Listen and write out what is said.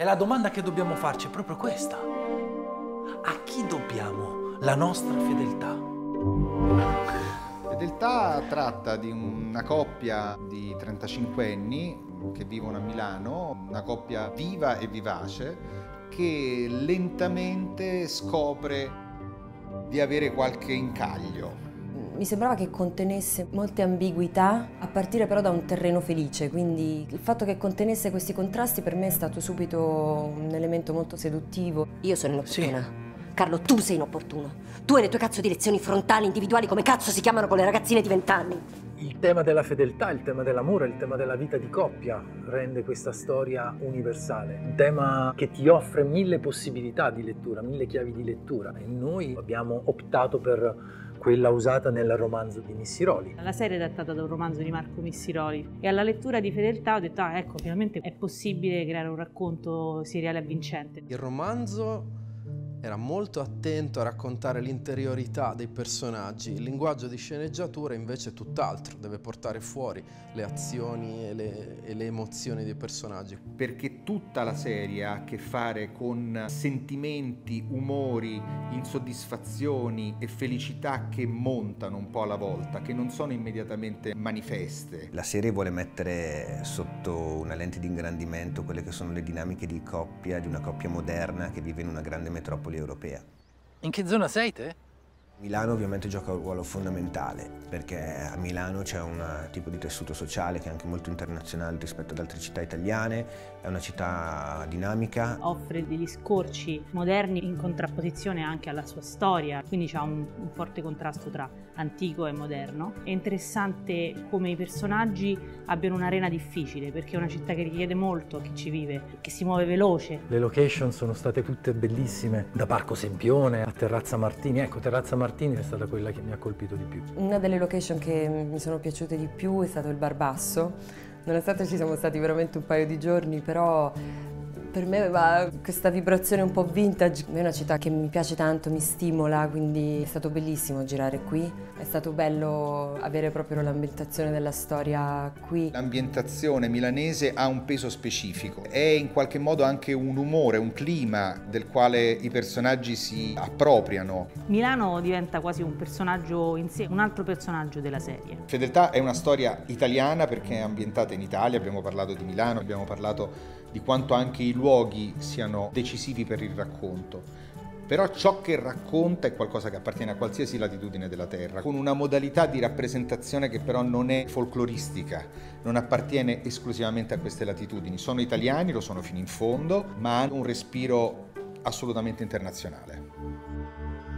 E la domanda che dobbiamo farci è proprio questa. A chi dobbiamo la nostra fedeltà? Fedeltà tratta di una coppia di 35 anni che vivono a Milano, una coppia viva e vivace che lentamente scopre di avere qualche incaglio mi sembrava che contenesse molte ambiguità, a partire però da un terreno felice, quindi il fatto che contenesse questi contrasti per me è stato subito un elemento molto seduttivo. Io sono inopportuna. Sì. Carlo, tu sei inopportuno. Tu e le tue cazzo di lezioni frontali individuali come cazzo si chiamano con le ragazzine di vent'anni. Il tema della fedeltà, il tema dell'amore, il tema della vita di coppia rende questa storia universale. Un tema che ti offre mille possibilità di lettura, mille chiavi di lettura e noi abbiamo optato per quella usata nel romanzo di Missiroli. La serie è adattata da un romanzo di Marco Missiroli e alla lettura di Fedeltà ho detto, ah ecco, finalmente è possibile creare un racconto seriale avvincente. Il romanzo era molto attento a raccontare l'interiorità dei personaggi, il linguaggio di sceneggiatura invece è tutt'altro, deve portare fuori le azioni e le, e le, emozioni dei personaggi. Perché tutta la serie ha a che fare con sentimenti, umori, insoddisfazioni e felicità che montano un po' alla volta, che non sono immediatamente manifeste. La serie vuole mettere sotto una lente di ingrandimento quelle che sono le dinamiche di coppia, di una coppia moderna che vive in una grande metropoli metropoli europea. In che zona sei te? Milano ovviamente gioca un ruolo fondamentale perché a Milano c'è un tipo di tessuto sociale che è anche molto internazionale rispetto ad altre città italiane, è una città dinamica. Offre degli scorci moderni in contrapposizione anche alla sua storia, quindi c'è un, un forte contrasto tra antico e moderno. È interessante come i personaggi abbiano un'arena difficile perché è una città che richiede molto a chi ci vive, che si muove veloce. Le location sono state tutte bellissime, da Parco Sempione a Terrazza Martini, ecco Terrazza Martini Martini è stata quella che mi ha colpito di più. Una delle location che mi sono piaciute di più è stato il Barbasso. Nonostante ci siamo stati veramente un paio di giorni, però per me aveva questa vibrazione un po' vintage. È una città che mi piace tanto, mi stimola, quindi è stato bellissimo girare qui. È stato bello avere proprio l'ambientazione della storia qui. L'ambientazione milanese ha un peso specifico, è in qualche modo anche un umore, un clima del quale i personaggi si appropriano. Milano diventa quasi un personaggio in sé, un altro personaggio della serie. Fedeltà è una storia italiana perché è ambientata in Italia, abbiamo parlato di Milano, abbiamo parlato di quanto anche i luoghi siano decisivi per il racconto. Però ciò che racconta è qualcosa che appartiene a qualsiasi latitudine della Terra, con una modalità di rappresentazione che però non è folcloristica, non appartiene esclusivamente a queste latitudini. Sono italiani, lo sono fino in fondo, ma hanno un respiro assolutamente internazionale.